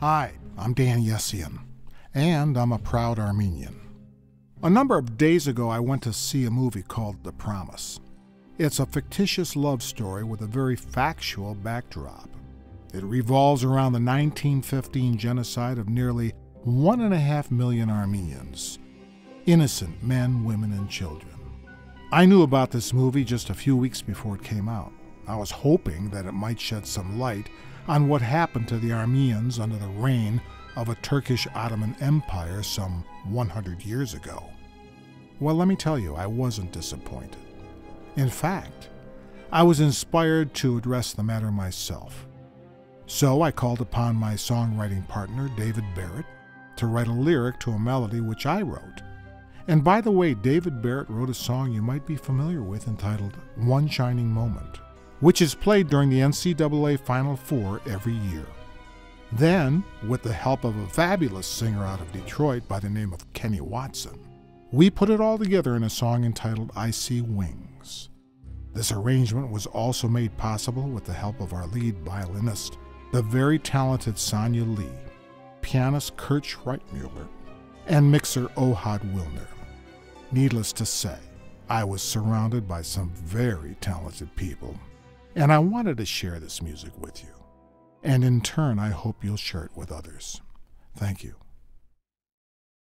Hi, I'm Dan Yessian, and I'm a proud Armenian. A number of days ago, I went to see a movie called The Promise. It's a fictitious love story with a very factual backdrop. It revolves around the 1915 genocide of nearly one and a half million Armenians innocent men, women, and children. I knew about this movie just a few weeks before it came out. I was hoping that it might shed some light on what happened to the Armenians under the reign of a Turkish Ottoman Empire some 100 years ago. Well, let me tell you, I wasn't disappointed. In fact, I was inspired to address the matter myself. So I called upon my songwriting partner, David Barrett, to write a lyric to a melody which I wrote. And by the way, David Barrett wrote a song you might be familiar with entitled One Shining Moment, which is played during the NCAA Final Four every year. Then, with the help of a fabulous singer out of Detroit by the name of Kenny Watson, we put it all together in a song entitled I See Wings. This arrangement was also made possible with the help of our lead violinist, the very talented Sonia Lee, pianist Kurt Schreitmuller, and mixer Ohad Wilner. Needless to say, I was surrounded by some very talented people, and I wanted to share this music with you. And in turn, I hope you'll share it with others. Thank you.